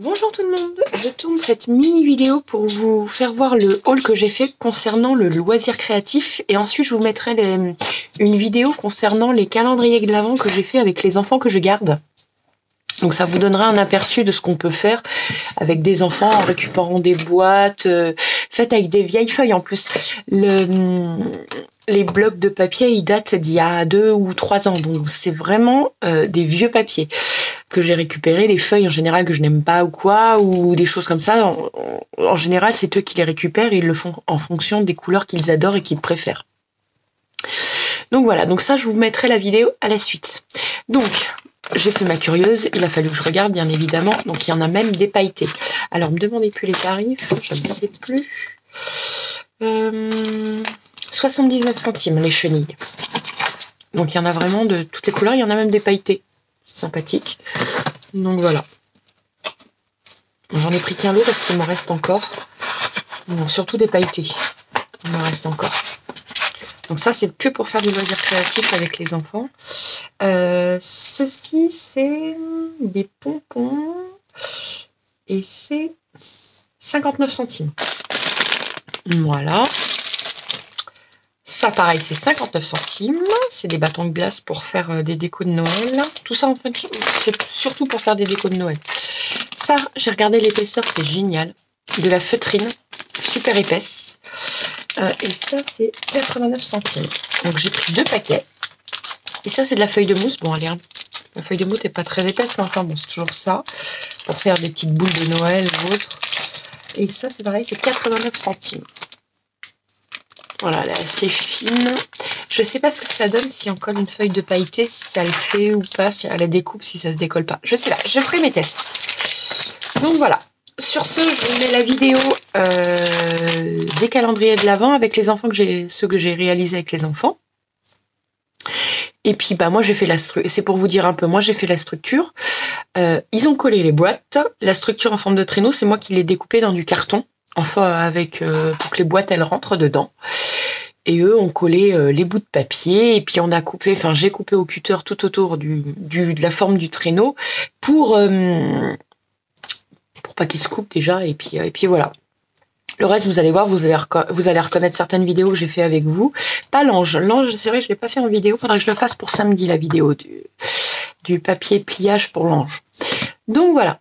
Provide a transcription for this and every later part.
Bonjour tout le monde, je tourne cette mini vidéo pour vous faire voir le haul que j'ai fait concernant le loisir créatif et ensuite je vous mettrai une vidéo concernant les calendriers de l'avant que j'ai fait avec les enfants que je garde. Donc ça vous donnera un aperçu de ce qu'on peut faire avec des enfants en récupérant des boîtes euh, faites avec des vieilles feuilles en plus. Le, les blocs de papier, ils datent d'il y a deux ou trois ans. Donc c'est vraiment euh, des vieux papiers que j'ai récupérés, les feuilles en général que je n'aime pas ou quoi, ou des choses comme ça. En, général, c'est eux qui les récupèrent et ils le font en fonction des couleurs qu'ils adorent et qu'ils préfèrent. Donc voilà, donc ça je vous mettrai la vidéo à la suite. Donc, j'ai fait ma curieuse, il a fallu que je regarde bien évidemment, donc il y en a même des pailletés. Alors, me demandez plus les tarifs, je ne sais plus. 79 euh, centimes les chenilles. Donc il y en a vraiment de toutes les couleurs, il y en a même des pailletés. Sympathiques. Donc voilà. J'en ai pris qu'un lot parce qu'il m'en reste encore. Non, surtout des pailletés. Il m'en reste encore. Donc ça, c'est que pour faire du loisir créatif avec les enfants. Euh, ceci, c'est des pompons. Et c'est 59 centimes. Voilà. Ça, pareil, c'est 59 centimes. C'est des bâtons de glace pour faire euh, des décos de Noël. Tout ça, en fait, c'est surtout pour faire des décos de Noël. Ça, j'ai regardé l'épaisseur, c'est génial. De la feutrine, super épaisse. Euh, et ça, c'est 89 centimes. Donc, j'ai pris deux paquets. Et ça, c'est de la feuille de mousse. Bon, allez, la feuille de mousse n'est pas très épaisse, mais enfin, bon, c'est toujours ça. Pour faire des petites boules de Noël ou autre. Et ça, c'est pareil, c'est 89 centimes. Voilà, elle est assez fine. Je sais pas ce que ça donne si on colle une feuille de pailleté, si ça le fait ou pas, si elle la découpe, si ça se décolle pas. Je sais pas, je ferai mes tests. Donc voilà, sur ce, je vous mets la vidéo euh, des calendriers de l'Avent avec les enfants que j'ai, ceux que j'ai réalisés avec les enfants. Et puis bah moi j'ai fait la c'est pour vous dire un peu, moi j'ai fait la structure. Euh, ils ont collé les boîtes, la structure en forme de traîneau, c'est moi qui l'ai découpé dans du carton, enfin avec euh, pour que les boîtes elles rentrent dedans. Et eux ont collé les bouts de papier et puis on a coupé, enfin j'ai coupé au cutter tout autour de la forme du traîneau pour pour pas qu'il se coupe déjà. Et puis, euh, et puis voilà. Le reste, vous allez voir, vous allez, vous allez reconnaître certaines vidéos que j'ai fait avec vous. Pas l'ange. L'ange, c'est vrai, je ne l'ai pas fait en vidéo. Il faudrait que je le fasse pour samedi, la vidéo du, du papier pliage pour l'ange. Donc voilà.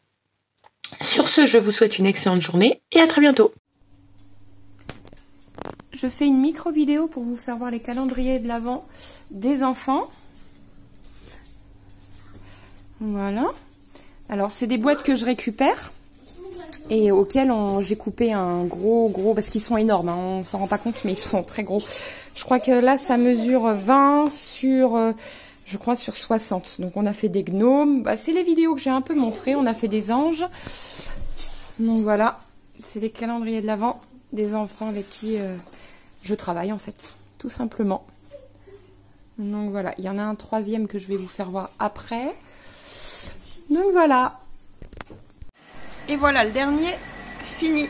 Sur ce, je vous souhaite une excellente journée et à très bientôt. Je fais une micro vidéo pour vous faire voir les calendriers de l'avant des enfants. Voilà. Alors, c'est des boîtes que je récupère et auquel j'ai coupé un gros gros parce qu'ils sont énormes, hein, on s'en rend pas compte mais ils sont très gros. Je crois que là ça mesure 20 sur euh, je crois sur 60. Donc on a fait des gnomes, bah, c'est les vidéos que j'ai un peu montrées, on a fait des anges. Donc voilà, c'est les calendriers de l'avant des enfants avec qui euh, je travaille en fait, tout simplement. Donc voilà, il y en a un troisième que je vais vous faire voir après. Donc voilà, et voilà, le dernier, fini.